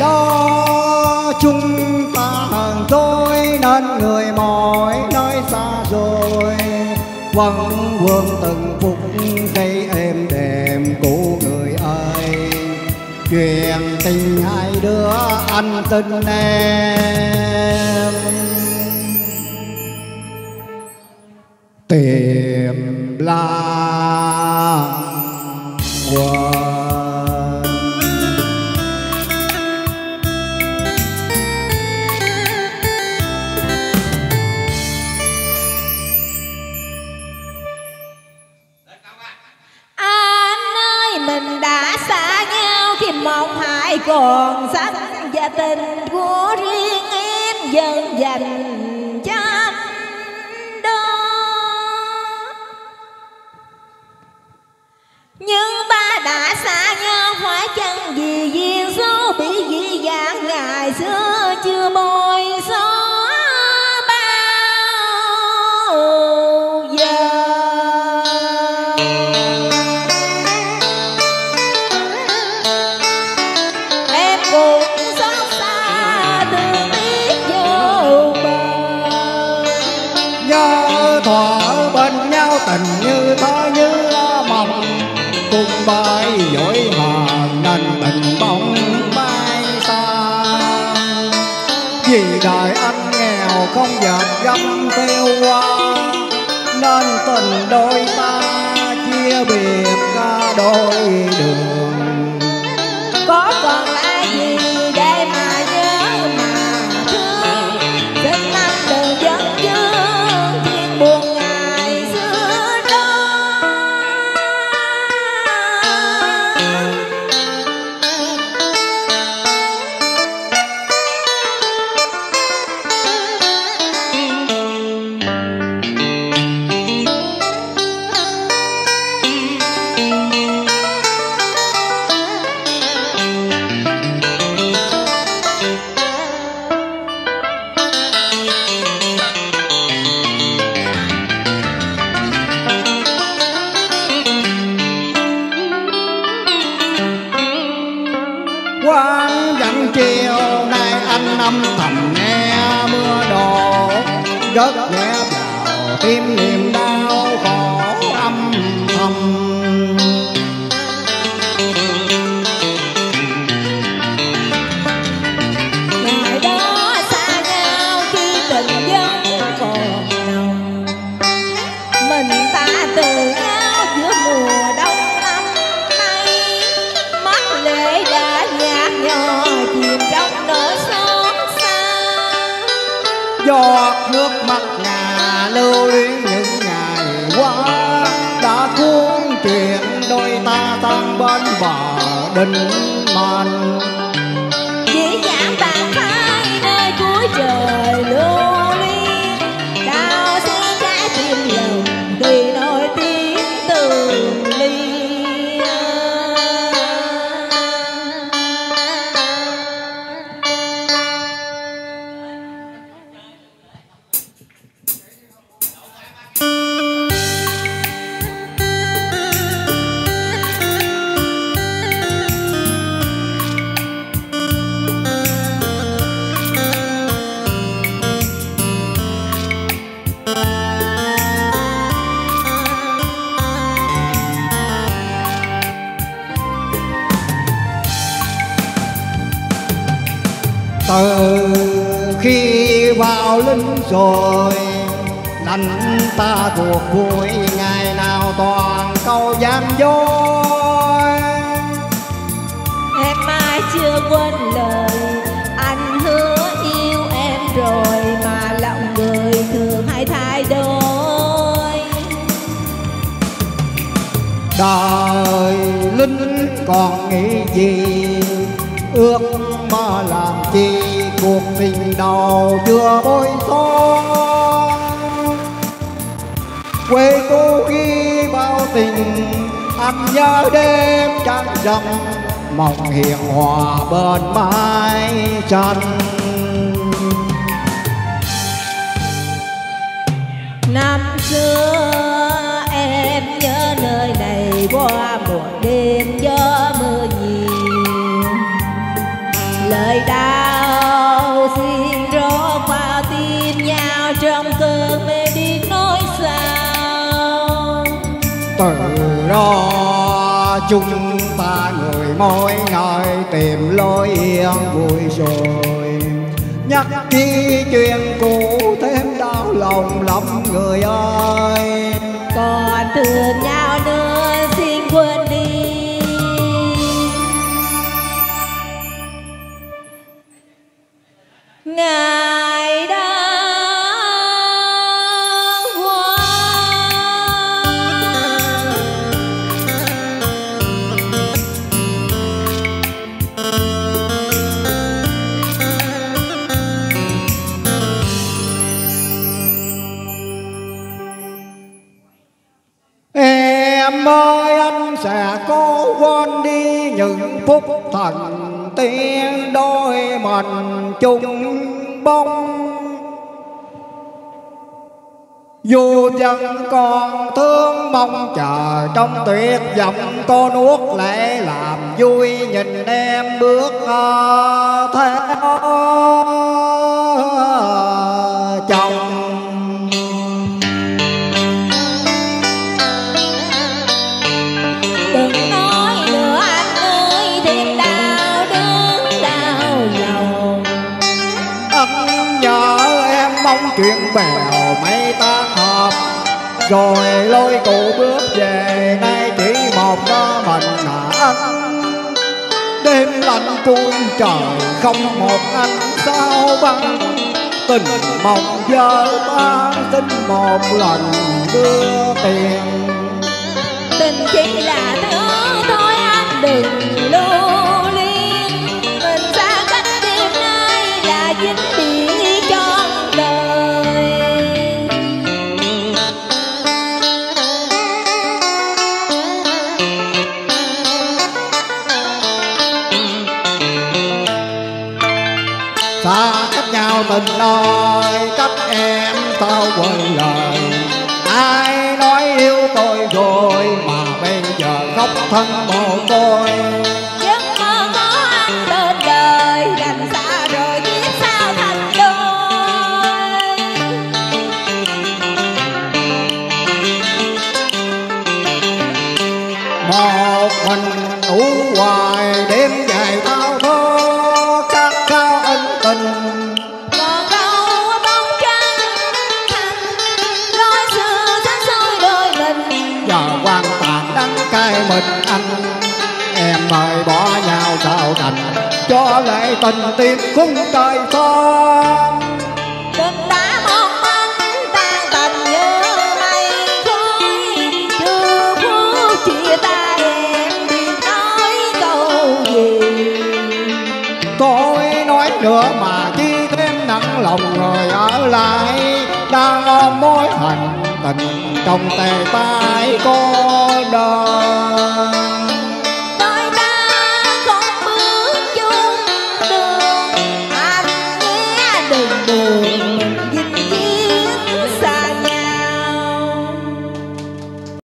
đó chúng ta hàng tôi nên người mỏi nơi xa rồi. Quăng quương từng phút giây êm đềm cũ người ơi. Chuyện tình hai đứa anh tin em. Tìm là quang âm thầm nghe mưa đổ rất nghe vào tim niềm giọt nước mắt ngà lưu luyến những ngày qua. Đã cuốn chuyện đôi ta tan bên bờ đình rồi. Đánh ta cuộc vui ngày nào toàn câu gian dối. Em mãi chưa quên lời anh hứa yêu em rồi mà lòng người thường hay thay đổi. Đời lính còn nghĩ gì ước mơ làm chi cuộc tình đầu chưa bối xóa quê cô ghi bao tình anh nhớ đêm trăng rằm mong hiền hòa bên mái tranh trong cơn mê điên nói sao từ đó chúng ta người mỗi ngày tìm lối yên vui rồi. Nhắc đi chuyện cũ thêm đau lòng lắm người ơi. Còn thương nhau nữa sẽ cố quên đi những phút thần tiên đôi mình chung bông Dù chẳng còn thương mong chờ trong tuyệt vọng Cô nuốt lệ làm vui nhìn em bước ờ, ông chuyển chuyện bèo mây tan hợp Rồi lôi cụ bước về, Nay chỉ một có mình là anh. Đêm lạnh buông trời, Không một anh sao băng Tình mong vợ ta xin một lần đưa tiền. Tình chỉ là thứ thôi anh, đừng xa cách nhau tình ơi cách em sao quên lời. Ai nói yêu tôi rồi mà bây giờ khóc thân mồ côi. Tình tim khung trời son Tình đã mong manh tan tành như mây khói. Chưa phút chia tay em biết nói câu gì? Tôi nói nữa mà chi thêm nặng lòng người ở lại. Đang ôm mối hành tình trong tề tay cô đơn